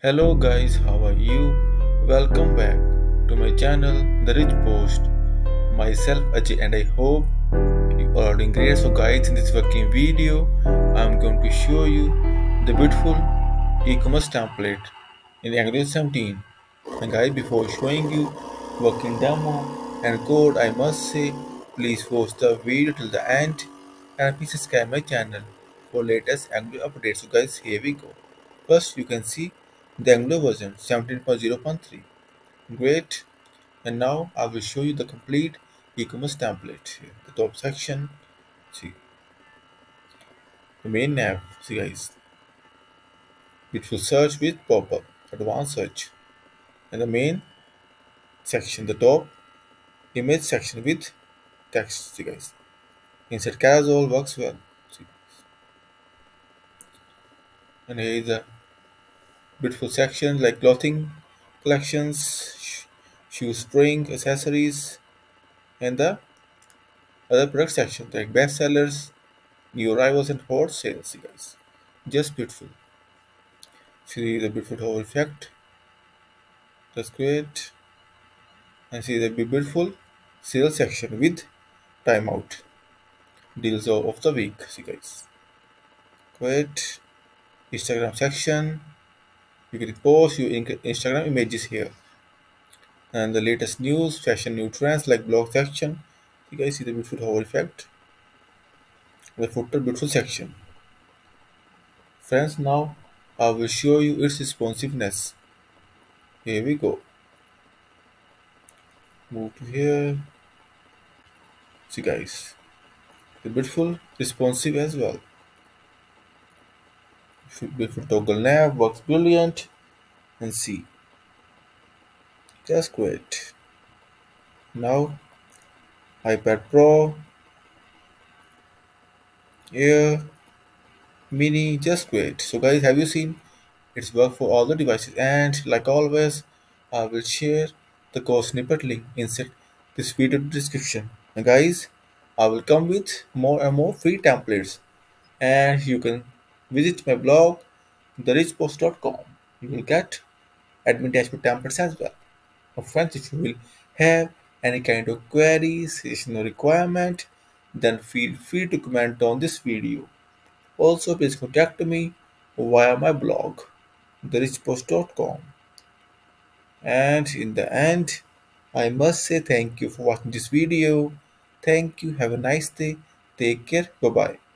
Hello guys, how are you? Welcome back to my channel The Rich Post. Myself Ajay and I hope you are doing great. So guys, in this working video, I'm going to show you the beautiful e-commerce template in Angular 17. And guys, before showing you working demo and code, I must say, please watch the video till the end and please subscribe my channel for latest Angular updates. So guys, here we go. First, you can see the Angular version 17.0.3. Great. And now I will show you the complete e-commerce template. Here. The top section, see the main nav. See guys, beautiful search with pop-up, advanced search, and the main section, the top image section with text. See guys, insert carousel works well. See. And here is the beautiful sections like clothing collections, shoe spring, accessories, and the other product section like best sellers, new arrivals, and hot sales, guys. Just beautiful. See the beautiful hover effect. That's great. And see the beautiful sales section with timeout. Deals of the week. See guys. Great. Instagram section you can post your Instagram images here. And the latest news fashion new trends like blog section. You guys see the beautiful hover effect. The footer beautiful section. Friends now I will show you its responsiveness. Here we go. Move to here. See guys. The beautiful responsive as well beautiful toggle nav works brilliant and see just great now ipad pro air mini just great so guys have you seen? It's work for all the devices. And like always i will share the code snippet link inside this video description. And guys i will come with more and more free templates. And you can visit my blog therichpost.com you will get admin dashboard templates as well. Now friends if you will have any kind of queries additional requirement then feel free to comment on this video. Also please contact me via my blog therichpost.com and in the end i must say thank you for watching this video. Thank you. Have a nice day. Take care. Bye bye